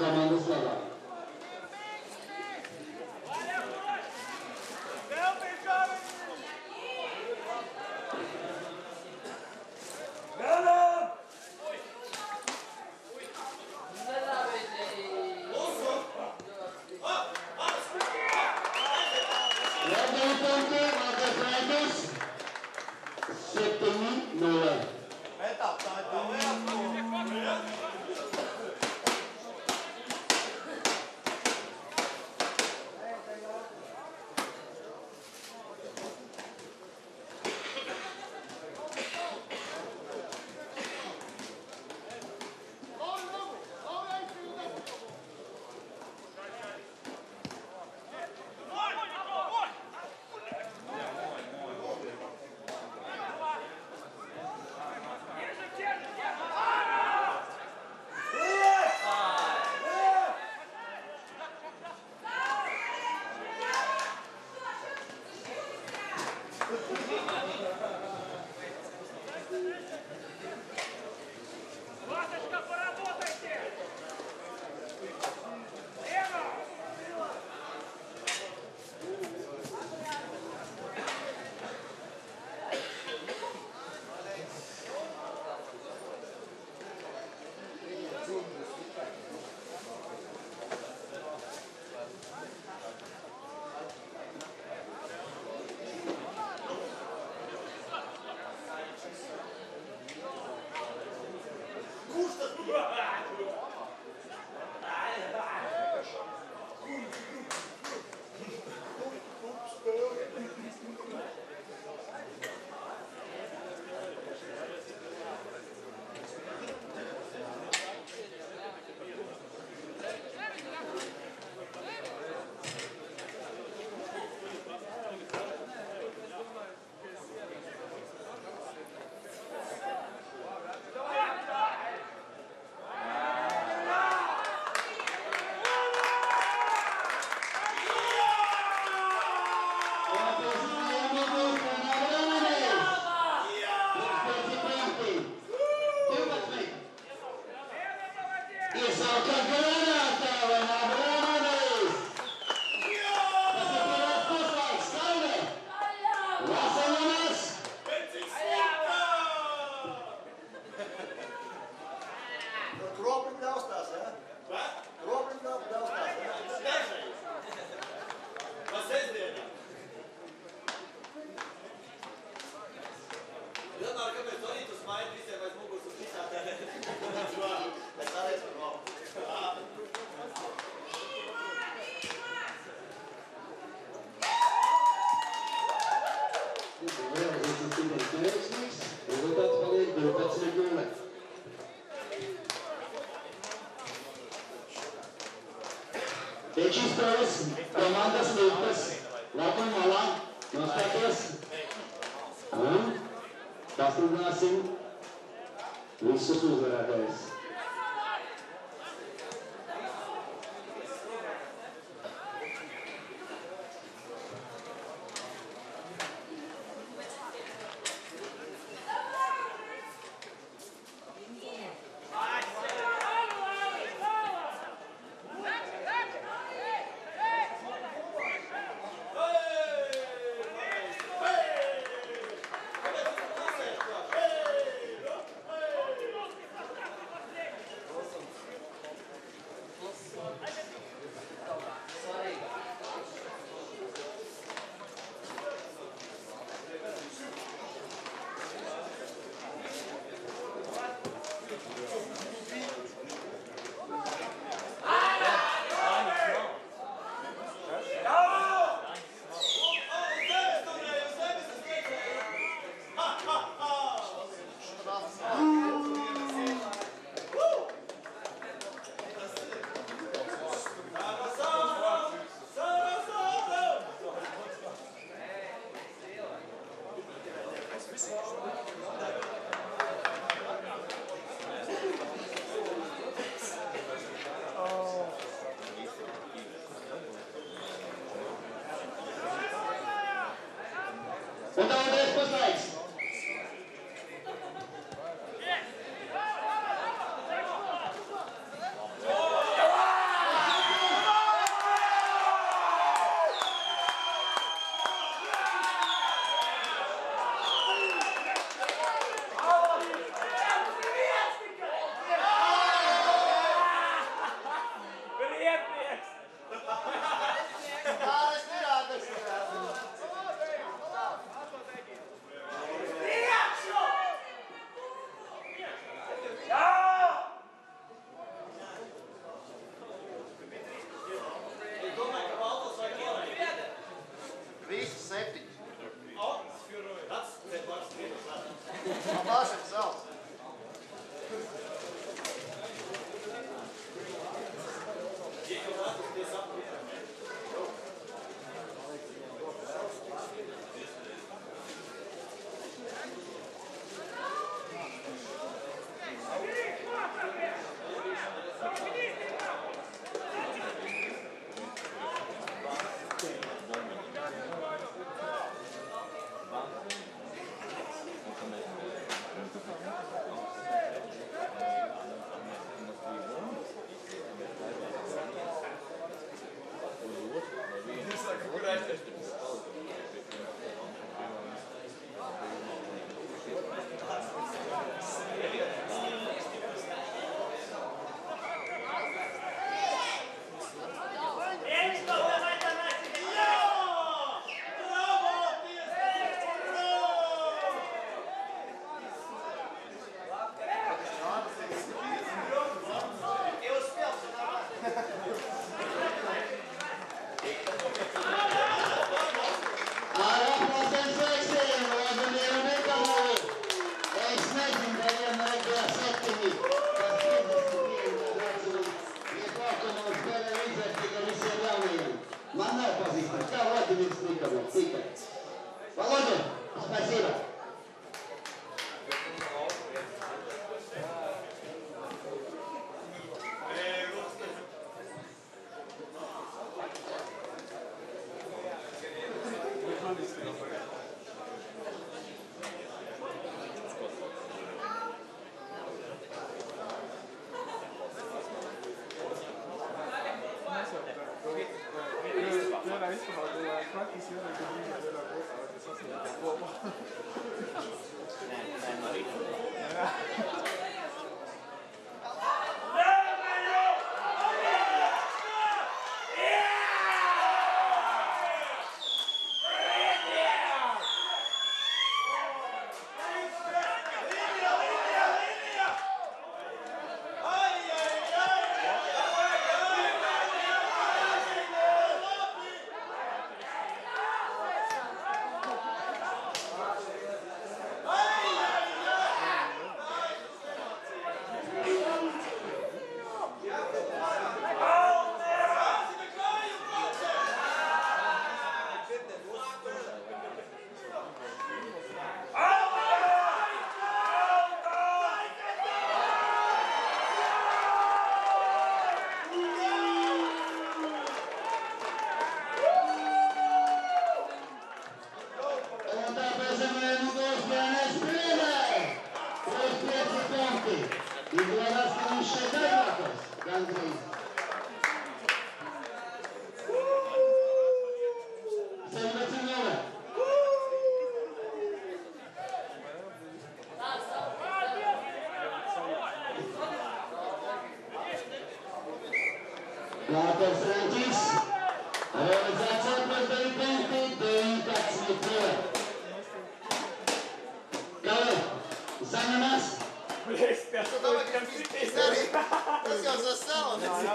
كما نصلى Registrou-se, tomando as fitas. Lá vamos lá, nós temos. Está tudo assim. Isso tudo, né, Sign your mask. Please, that's what I'm going to be. This goes to sell. No, no.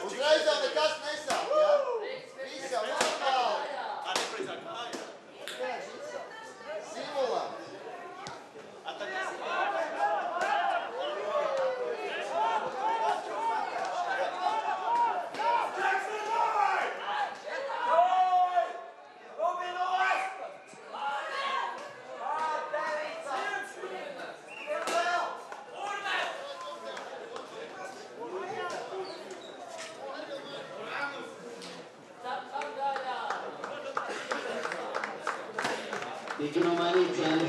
Uzreiz jau nekas Vicky não vai no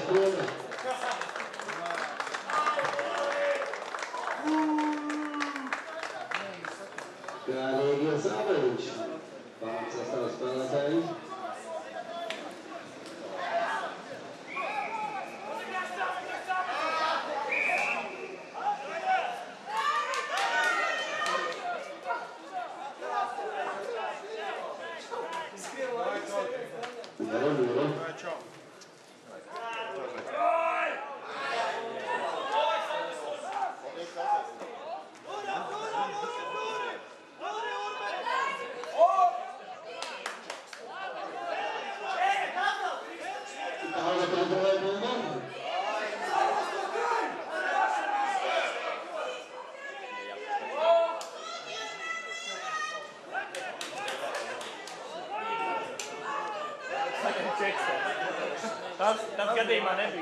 That's, that's good that you managed.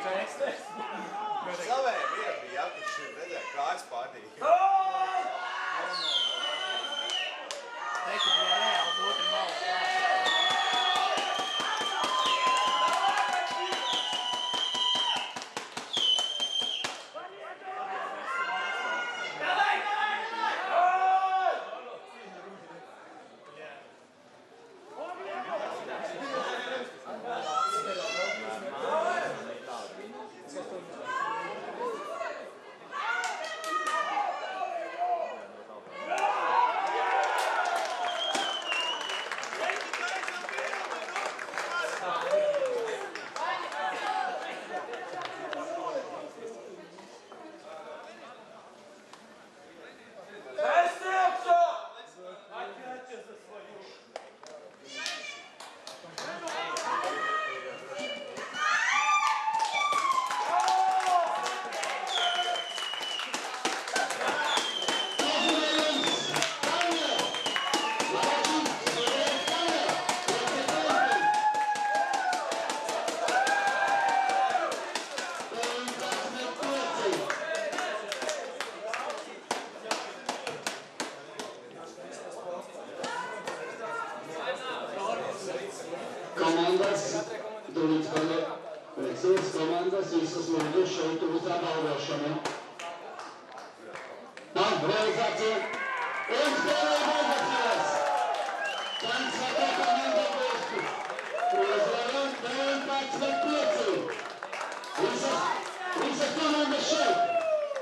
Mexer.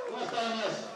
Como está, Vanessa?